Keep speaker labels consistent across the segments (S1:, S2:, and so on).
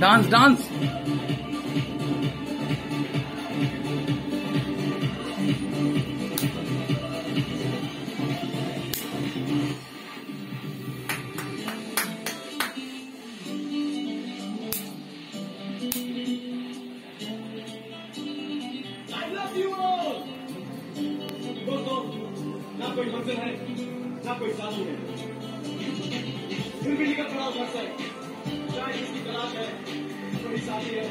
S1: Dance dance
S2: ना कोई मंजिल है ना कोई साथी है जिंदगी का बड़ा भरसा है क्या इसकी तलाश है
S3: Hey!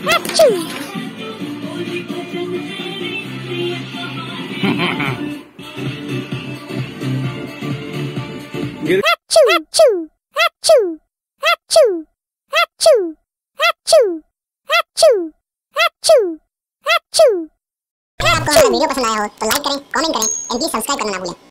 S3: Achoo! Achoo!
S1: गिर
S3: Achoo! Achoo! Achoo! Achoo! Achoo! Achoo! Achoo! Achoo! Achoo!
S4: अगर आपको हमारा वीडियो पसंद आया हो तो लाइक करें कमेंट करें एंड प्लीज सब्सक्राइब करना ना भूलें